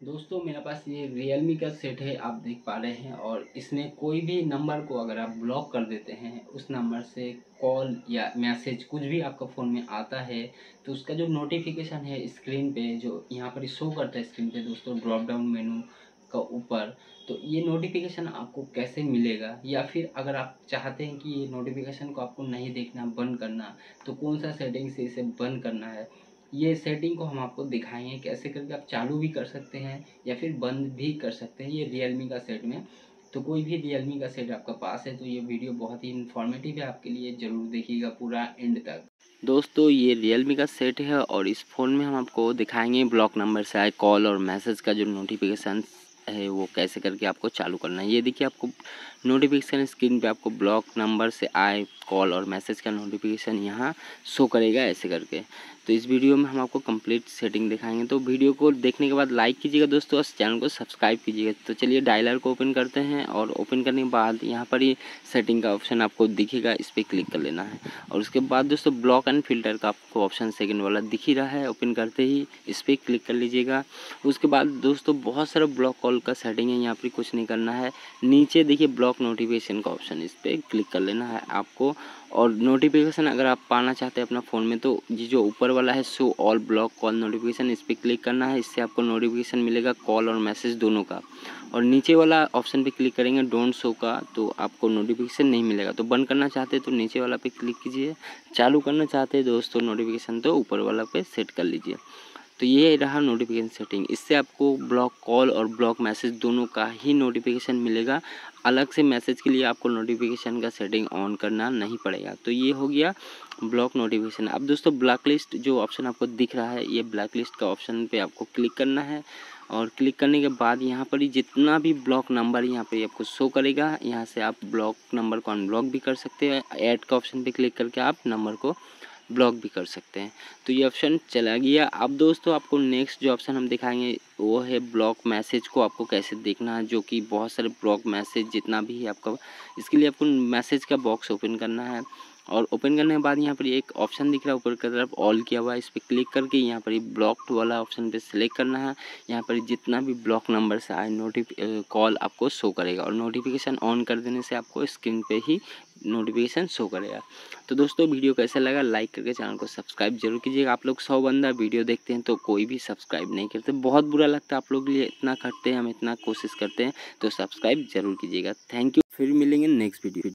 दोस्तों, मेरे पास ये रियलमी का सेट है, आप देख पा रहे हैं, और इसमें कोई भी नंबर को अगर आप ब्लॉक कर देते हैं, उस नंबर से कॉल या मैसेज कुछ भी आपका फ़ोन में आता है तो उसका जो नोटिफिकेशन है स्क्रीन पे, जो यहाँ पर शो करता है स्क्रीन पे दोस्तों ड्रॉप डाउन मेनू का ऊपर तो ये नोटिफिकेशन आपको कैसे मिलेगा? या फिर अगर आप चाहते हैं कि ये नोटिफिकेशन को आपको नहीं देखना, बंद करना तो कौन सा सेटिंग से इसे बंद करना है? ये सेटिंग को हम आपको दिखाएँगे कैसे करके आप चालू भी कर सकते हैं या फिर बंद भी कर सकते हैं ये रियलमी का सेट में। तो कोई भी रियलमी का सेट आपका पास है तो ये वीडियो बहुत ही इन्फॉर्मेटिव है आपके लिए, ज़रूर देखिएगा पूरा एंड तक। दोस्तों, ये रियलमी का सेट है और इस फ़ोन में हम आपको दिखाएँगे ब्लॉक नंबर से आए कॉल और मैसेज का जो नोटिफिकेशन है, वो कैसे करके आपको चालू करना है। ये देखिए, आपको नोटिफिकेशन स्क्रीन पे आपको ब्लॉक नंबर से आए कॉल और मैसेज का नोटिफिकेशन यहाँ शो करेगा ऐसे करके। तो इस वीडियो में हम आपको कंप्लीट सेटिंग दिखाएँगे। तो वीडियो को देखने के बाद लाइक कीजिएगा दोस्तों और चैनल को सब्सक्राइब कीजिएगा। तो चलिए डायलर को ओपन करते हैं और ओपन करने के बाद यहाँ पर ही सेटिंग का ऑप्शन आपको दिखेगा, इस पर क्लिक कर लेना है। और उसके बाद दोस्तों ब्लॉक एंड फ़िल्टर का आपको ऑप्शन सेकेंड वाला दिख ही रहा है, ओपन करते ही इस पर क्लिक कर लीजिएगा। उसके बाद दोस्तों बहुत सारा ब्लॉक कॉल का सेटिंग है, यहाँ पर कुछ नहीं करना है। नीचे देखिए ब्लॉक नोटिफिकेशन का ऑप्शन, इस पर क्लिक कर लेना है। आपको और नोटिफिकेशन अगर आप पाना चाहते हैं अपना फ़ोन में तो ये जो ऊपर वाला है show all block call notification इस पर क्लिक करना है, इससे आपको नोटिफिकेशन मिलेगा कॉल और मैसेज दोनों का। और नीचे वाला ऑप्शन पे क्लिक करेंगे डोंट शो का तो आपको नोटिफिकेशन नहीं मिलेगा। तो बंद करना चाहते हैं तो नीचे वाला पे क्लिक कीजिए। चालू करना चाहते हैं दोस्तों नोटिफिकेशन तो ऊपर वाला पे सेट कर लीजिए। तो ये रहा नोटिफिकेशन सेटिंग इससे आपको ब्लॉक कॉल और ब्लॉक मैसेज दोनों का ही नोटिफिकेशन मिलेगा। अलग से मैसेज के लिए आपको नोटिफिकेशन का सेटिंग ऑन करना नहीं पड़ेगा। तो ये हो गया ब्लॉक नोटिफिकेशन अब दोस्तों ब्लैक लिस्ट जो ऑप्शन आपको दिख रहा है, ये ब्लैक लिस्ट का ऑप्शन पे आपको क्लिक करना है। और क्लिक करने के बाद यहाँ पर जितना भी ब्लॉक नंबर यहाँ पे आपको शो करेगा, यहाँ से आप ब्लॉक नंबर को अनब्लॉक भी कर सकते हैं। ऐड का ऑप्शन पे क्लिक करके आप नंबर को ब्लॉक भी कर सकते हैं। तो ये ऑप्शन चला गया। अब दोस्तों आपको नेक्स्ट जो ऑप्शन हम दिखाएँगे, वो है ब्लॉक मैसेज को आपको कैसे देखना है, जो कि बहुत सारे ब्लॉक मैसेज जितना भी है आपका, इसके लिए आपको मैसेज का बॉक्स ओपन करना है। और ओपन करने के बाद यहाँ पर एक ऑप्शन दिख रहा है, ऊपर की तरफ़ ऑल किया हुआ है। इस पर क्लिक करके यहाँ पर ब्लॉक्ड वाला ऑप्शन पे सिलेक्ट करना है। यहाँ पर जितना भी ब्लॉक नंबर से आए, नोटिफ कॉल आपको शो करेगा। और नोटिफिकेशन ऑन कर देने से आपको स्क्रीन पे ही नोटिफिकेशन शो करेगा। तो दोस्तों, वीडियो कैसा लगा लाइक करके चैनल को सब्सक्राइब ज़रूर कीजिएगा। आप लोग सौ बंदा वीडियो देखते हैं तो कोई भी सब्सक्राइब नहीं करते। बहुत बुरा लगता है आप लोग लिए, इतना करते हैं, हम इतना कोशिश करते हैं तो सब्सक्राइब ज़रूर कीजिएगा। थैंक यू फिर मिलेंगे नेक्स्ट वीडियो